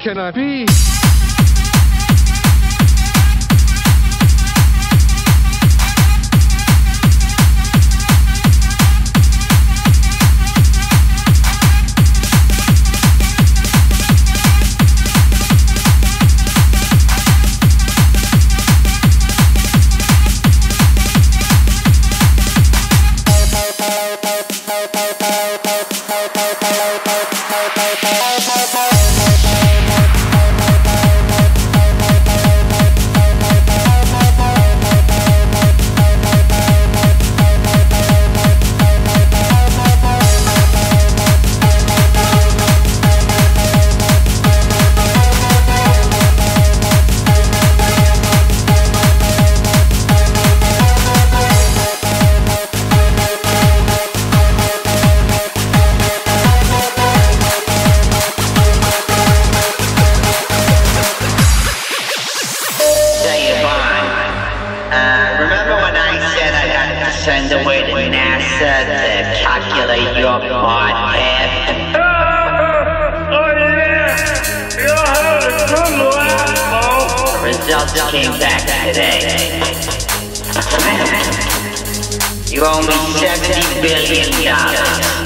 cannot be. Remember when I said I got to send away to NASA to calculate your part path? The results came back today. You owe me seventy billion dollars.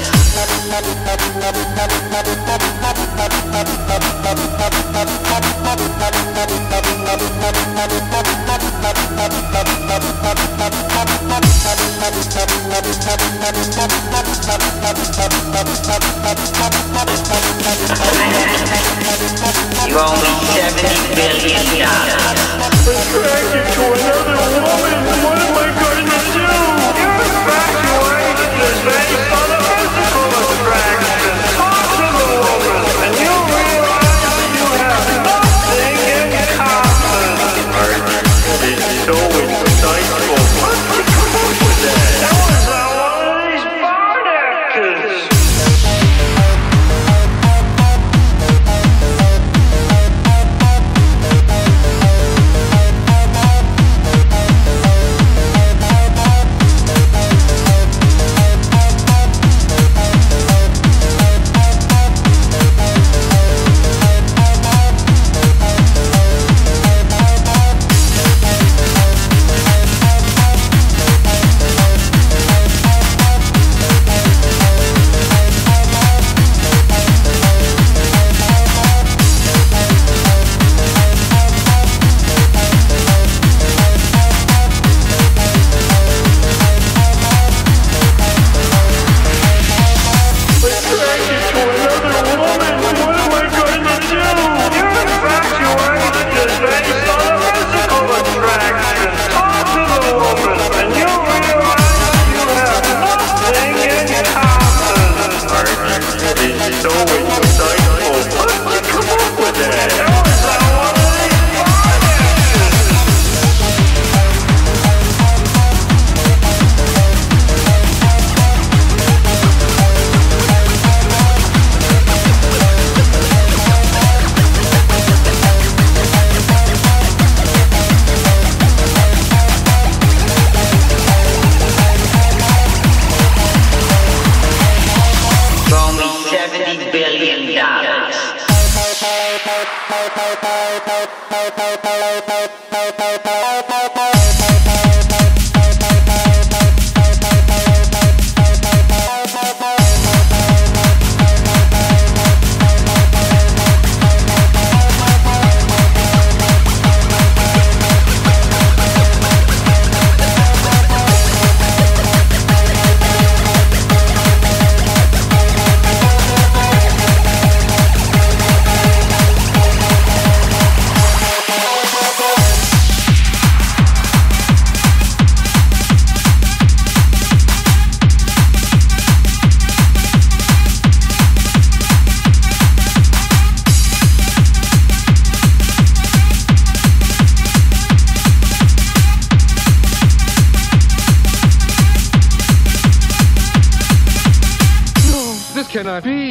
You owe me seventy billion dollars. Attracted to another woman, what am I barn Bye. This cannot be.